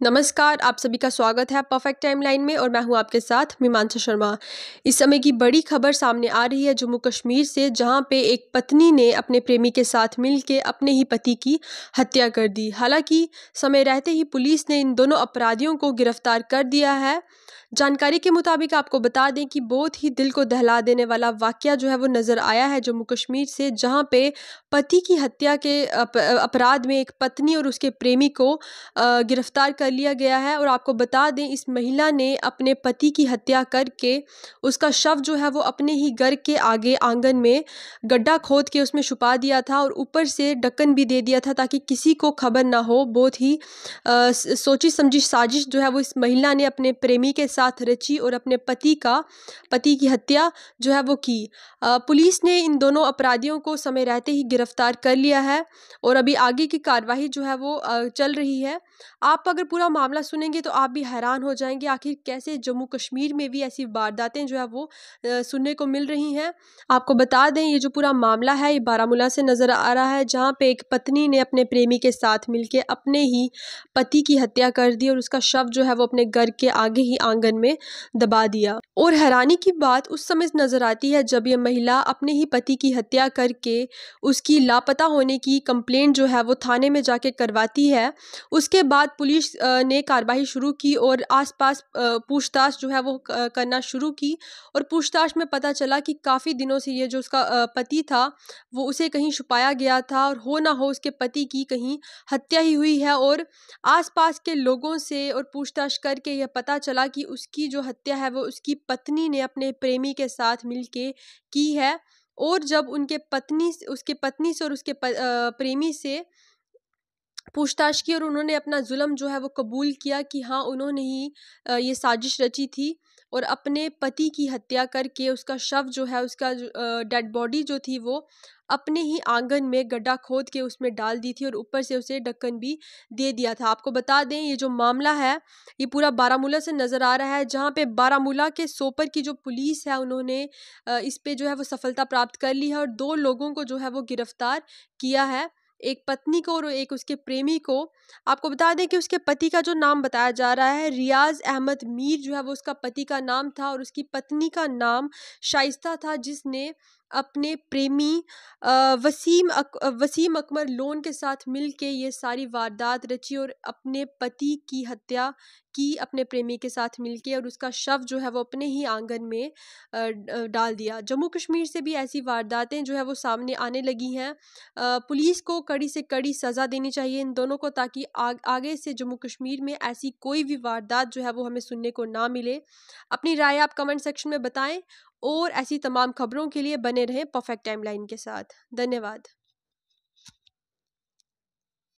नमस्कार, आप सभी का स्वागत है परफेक्ट टाइमलाइन में और मैं हूँ आपके साथ मीमांसा शर्मा। इस समय की बड़ी खबर सामने आ रही है जम्मू कश्मीर से, जहाँ पे एक पत्नी ने अपने प्रेमी के साथ मिलकर अपने ही पति की हत्या कर दी। हालाँकि, समय रहते ही पुलिस ने इन दोनों अपराधियों को गिरफ़्तार कर दिया है। जानकारी के मुताबिक आपको बता दें कि बहुत ही दिल को दहला देने वाला वाक्य जो है वो नज़र आया है जम्मू कश्मीर से, जहाँ पे पति की हत्या के अपराध में एक पत्नी और उसके प्रेमी को गिरफ़्तार कर लिया गया है और आपको बता दें इस महिला ने अपने पति की हत्या करके उसका शव जो है वो अपने ही घर के आगे आँगन में गड्ढा खोद के उसमें छुपा दिया था और ऊपर से ढक्कन भी दे दिया था ताकि किसी को खबर ना हो। बहुत ही आ, सोची समझी साजिश जो है वो इस महिला ने अपने प्रेमी के साथ रची और अपने पति का पति की हत्या जो है वो की। पुलिस ने इन दोनों अपराधियों को समय रहते ही गिरफ़्तार कर लिया है और अभी आगे की कार्रवाई जो है वो चल रही है। आप अगर पूरा मामला सुनेंगे तो आप भी हैरान हो जाएँगे, आखिर कैसे जम्मू कश्मीर में भी ऐसी वारदातें जो है वो सुनने को मिल रही हैं। आपको बता दें, ये जो पूरा मामला है, ये बारामूला से नज़र आ रहा है, जहाँ पे एक पत्नी ने अपने प्रेमी के साथ मिलकर अपने ही पति की हत्या कर दी और उसका शव जो है वो अपने घर के आगे ही आँगन में दबा दिया। और हैरानी की बात उस समय नज़र आती है, जब ये महिला अपने ही पति की हत्या करके उसकी लापता होने की कंप्लेंट जो है वो थाने में जाके करवाती है, उसके बाद पुलिस ने कार्रवाई शुरू की और आसपास पूछताछ जो है वो करना शुरू की और पूछताछ में पता चला कि काफ़ी दिनों से ये जो उसका पति था वो उसे कहीं छुपाया गया था और हो ना हो उसके पति की कहीं हत्या ही हुई है और आसपास के लोगों से और पूछताछ करके यह पता चला कि उसकी जो हत्या है वो उसकी पत्नी ने अपने प्रेमी के साथ मिलके की है और जब उनके पत्नी उसके पत्नी से और उसके प्रेमी से पूछताछ की और उन्होंने अपना जुल्म जो है वो कबूल किया कि हाँ उन्होंने ही ये साजिश रची थी और अपने पति की हत्या करके उसका शव जो है, उसका डेड बॉडी जो थी वो अपने ही आँगन में गड्ढा खोद के उसमें डाल दी थी और ऊपर से उसे ढक्कन भी दे दिया था। आपको बता दें, ये जो मामला है, ये पूरा बारामूला से नज़र आ रहा है, जहाँ पे बारामूला के सोपर की जो पुलिस है, उन्होंने इस पे जो है वो सफलता प्राप्त कर ली है और दो लोगों को जो है वो गिरफ़्तार किया है। एक पत्नी को और एक उसके प्रेमी को। आपको बता दें कि उसके पति का जो नाम बताया जा रहा है, रियाज अहमद मीर जो है वो उसका पति का नाम था और उसकी पत्नी का नाम शाइस्ता था जिसने अपने प्रेमी वसीम अक, वसीम अकमर लोन के साथ मिल के ये सारी वारदात रची और अपने पति की हत्या की अपने प्रेमी के साथ मिल के और उसका शव जो है वो अपने ही आँगन में डाल दिया। जम्मू कश्मीर से भी ऐसी वारदातें जो है वो सामने आने लगी हैं। पुलिस को कड़ी से कड़ी सज़ा देनी चाहिए इन दोनों को ताकि आग, आगे से जम्मू कश्मीर में ऐसी कोई भी वारदात जो है वो हमें सुनने को ना मिले। अपनी राय आप कमेंट सेक्शन में बताएँ और ऐसी तमाम खबरों के लिए बने रहें परफेक्ट टाइमलाइन के साथ। धन्यवाद।